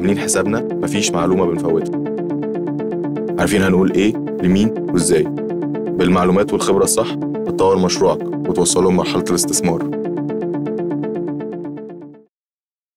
عاملين حسابنا مفيش معلومة بنفوتها. عارفين هنقول إيه؟ لمين؟ وإزاي؟ بالمعلومات والخبرة الصح هتطور مشروعك وتوصله لمرحلة الاستثمار.